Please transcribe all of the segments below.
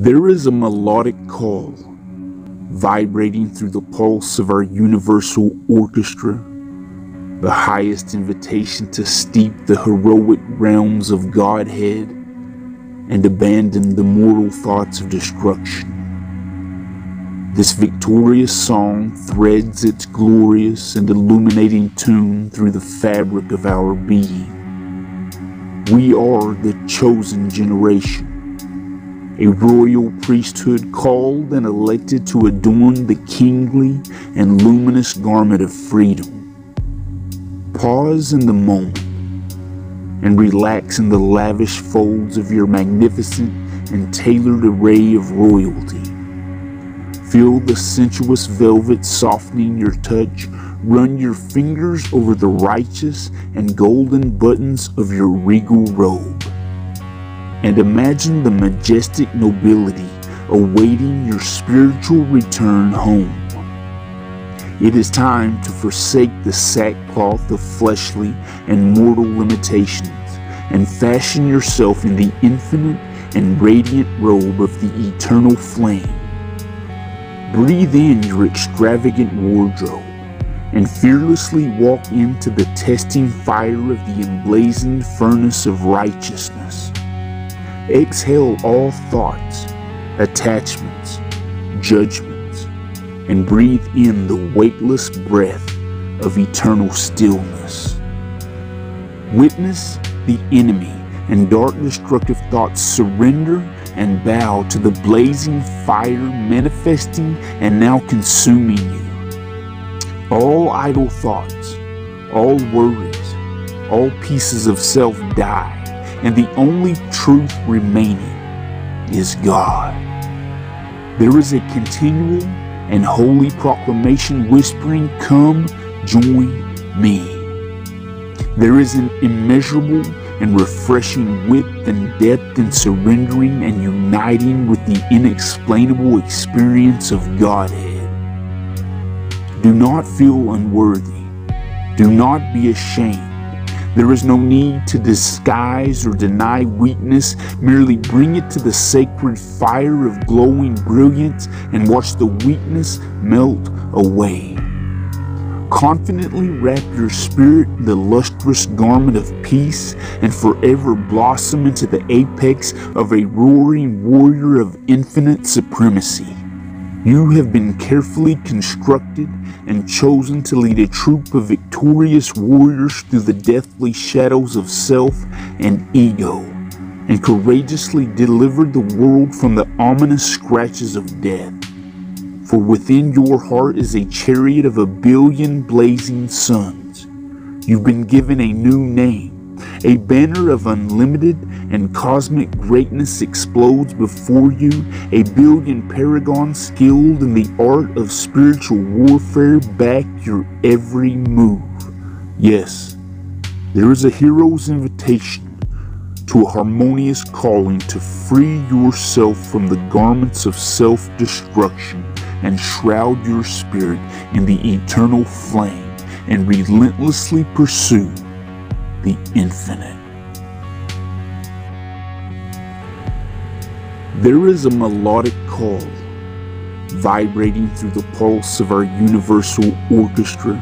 There is a melodic call vibrating through the pulse of our universal orchestra, the highest invitation to steep the heroic realms of Godhead and abandon the mortal thoughts of destruction. This victorious song threads its glorious and illuminating tune through the fabric of our being. We are the chosen generation, a royal priesthood called and elected to adorn the kingly and luminous garment of freedom. Pause in the moment and relax in the lavish folds of your magnificent and tailored array of royalty. Feel the sensuous velvet softening your touch Run your fingers over the righteous and golden buttons of your regal robe. And imagine the majestic nobility awaiting your spiritual return home. It is time to forsake the sackcloth of fleshly and mortal limitations and fashion yourself in the infinite and radiant robe of the eternal flame. Breathe in your extravagant wardrobe and fearlessly walk into the testing fire of the emblazoned furnace of righteousness. Exhale all thoughts, attachments, judgments, and breathe in the weightless breath of eternal stillness. Witness the enemy and dark destructive thoughts surrender and bow to the blazing fire manifesting and now consuming you. All idle thoughts, all worries, all pieces of self die, and the only truth remaining is God. There is a continual and holy proclamation whispering, Come, join me. There is an immeasurable and refreshing width and depth in surrendering and uniting with the inexplainable experience of Godhead. Do not feel unworthy. Do not be ashamed. There is no need to disguise or deny weakness. Merely bring it to the sacred fire of glowing brilliance and watch the weakness melt away. Confidently wrap your spirit in the lustrous garment of peace and forever blossom into the apex of a roaring warrior of infinite supremacy. You have been carefully constructed and chosen to lead a troop of victorious warriors through the deathly shadows of self and ego, and courageously delivered the world from the ominous scratches of death. For within your heart is a chariot of a billion blazing suns. You've been given a new name a banner of unlimited and cosmic greatness explodes before you. A billion paragons skilled in the art of spiritual warfare back your every move. Yes, there is a hero's invitation to a harmonious calling to free yourself from the garments of self destruction and shroud your spirit in the eternal flame and relentlessly pursue the infinite. There is a melodic call vibrating through the pulse of our universal orchestra,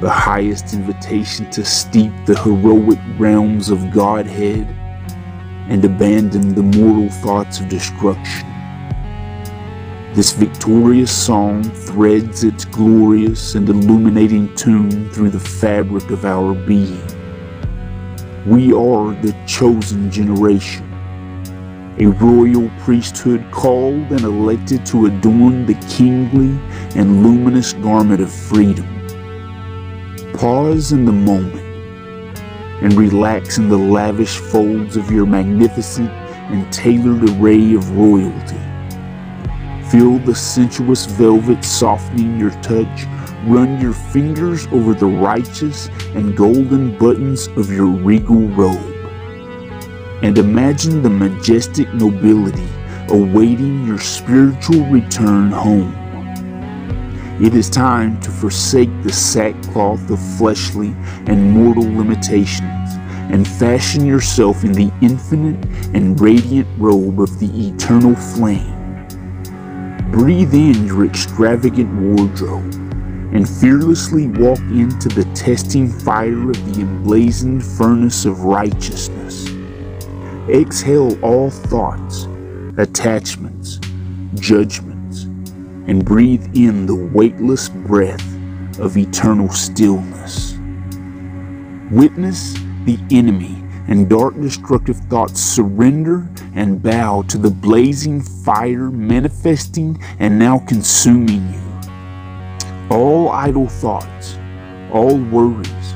the highest invitation to steep the heroic realms of Godhead and abandon the mortal thoughts of destruction. This victorious song threads its glorious and illuminating tune through the fabric of our being. We are the chosen generation, a royal priesthood called and elected to adorn the kingly and luminous garment of freedom. Pause in the moment and relax in the lavish folds of your magnificent and tailored array of royalty. Feel the sensuous velvet softening your touch Run your fingers over the righteous and golden buttons of your regal robe. And imagine the majestic nobility awaiting your spiritual return home. It is time to forsake the sackcloth of fleshly and mortal limitations and fashion yourself in the infinite and radiant robe of the eternal flame. Breathe in your extravagant wardrobe and fearlessly walk into the testing fire of the emblazoned furnace of righteousness. Exhale all thoughts, attachments, judgments, and breathe in the weightless breath of eternal stillness. Witness the enemy and dark destructive thoughts surrender and bow to the blazing fire manifesting and now consuming you. All idle thoughts, all worries,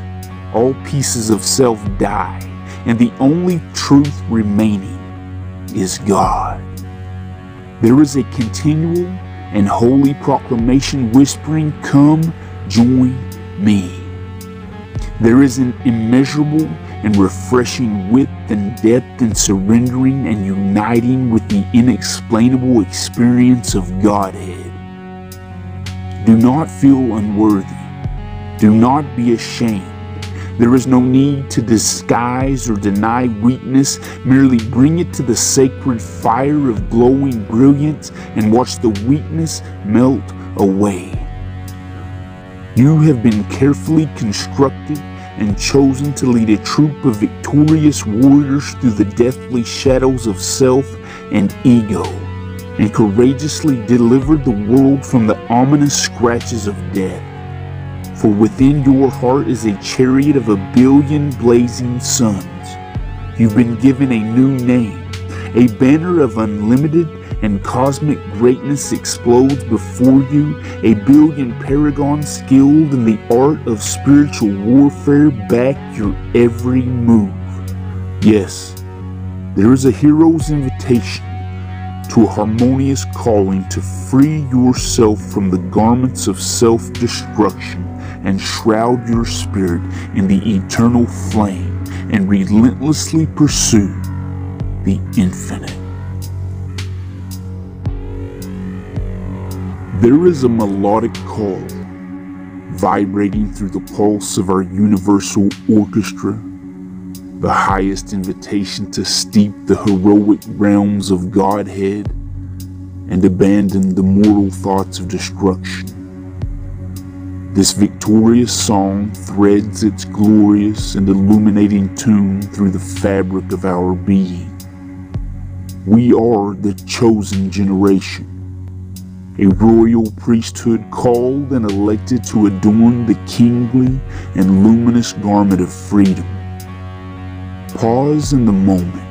all pieces of self die, and the only truth remaining is God. There is a continual and holy proclamation whispering, Come, join me. There is an immeasurable and refreshing width and depth in surrendering and uniting with the inexplainable experience of Godhead. Do not feel unworthy. Do not be ashamed. There is no need to disguise or deny weakness. Merely bring it to the sacred fire of glowing brilliance and watch the weakness melt away. You have been carefully constructed and chosen to lead a troop of victorious warriors through the deathly shadows of self and ego and courageously delivered the world from the ominous scratches of death. For within your heart is a chariot of a billion blazing suns. You've been given a new name. A banner of unlimited and cosmic greatness explodes before you. A billion paragons skilled in the art of spiritual warfare back your every move. Yes, there is a hero's invitation to a harmonious calling to free yourself from the garments of self destruction and shroud your spirit in the eternal flame and relentlessly pursue the infinite. There is a melodic call vibrating through the pulse of our universal orchestra the highest invitation to steep the heroic realms of Godhead and abandon the mortal thoughts of destruction. This victorious song threads its glorious and illuminating tune through the fabric of our being. We are the chosen generation, a royal priesthood called and elected to adorn the kingly and luminous garment of freedom. Pause in the moment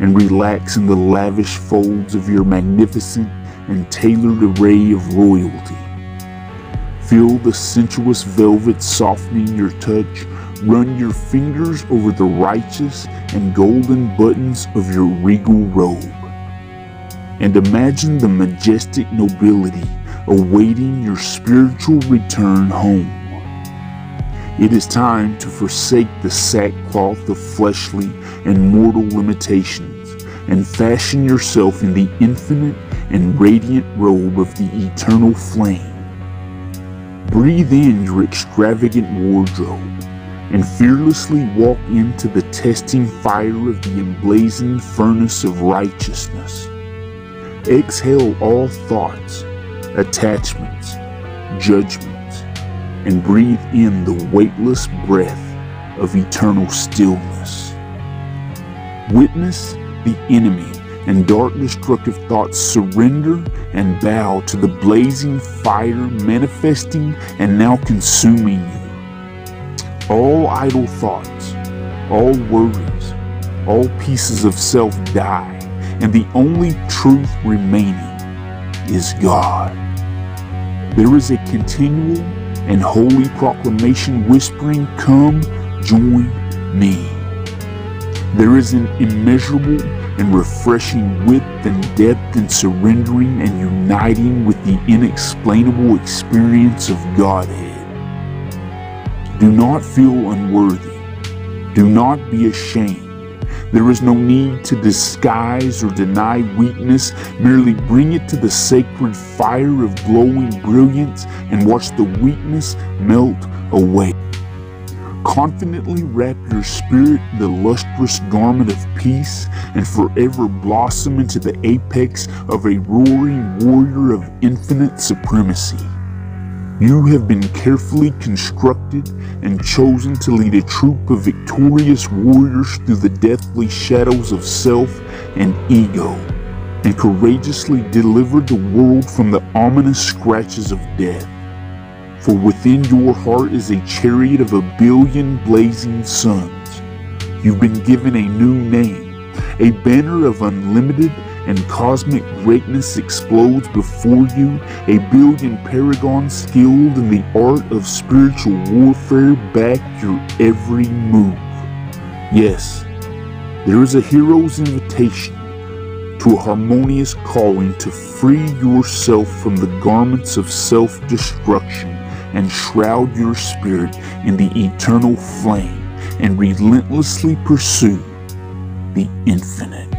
and relax in the lavish folds of your magnificent and tailored array of royalty. Feel the sensuous velvet softening your touch. Run your fingers over the righteous and golden buttons of your regal robe. And imagine the majestic nobility awaiting your spiritual return home. It is time to forsake the sackcloth of fleshly and mortal limitations and fashion yourself in the infinite and radiant robe of the eternal flame. Breathe in your extravagant wardrobe and fearlessly walk into the testing fire of the emblazoned furnace of righteousness. Exhale all thoughts, attachments, judgments and breathe in the weightless breath of eternal stillness. Witness the enemy and dark destructive thoughts surrender and bow to the blazing fire manifesting and now consuming you. All idle thoughts, all worries, all pieces of self die, and the only truth remaining is God. There is a continual and holy proclamation whispering, Come, join me. There is an immeasurable and refreshing width and depth in surrendering and uniting with the inexplainable experience of Godhead. Do not feel unworthy. Do not be ashamed. There is no need to disguise or deny weakness. Merely bring it to the sacred fire of glowing brilliance and watch the weakness melt away. Confidently wrap your spirit in the lustrous garment of peace and forever blossom into the apex of a roaring warrior of infinite supremacy. You have been carefully constructed and chosen to lead a troop of victorious warriors through the deathly shadows of self and ego, and courageously deliver the world from the ominous scratches of death. For within your heart is a chariot of a billion blazing suns. You've been given a new name, a banner of unlimited and cosmic greatness explodes before you, a billion paragons skilled in the art of spiritual warfare back your every move. Yes, there is a hero's invitation to a harmonious calling to free yourself from the garments of self destruction and shroud your spirit in the eternal flame and relentlessly pursue the infinite.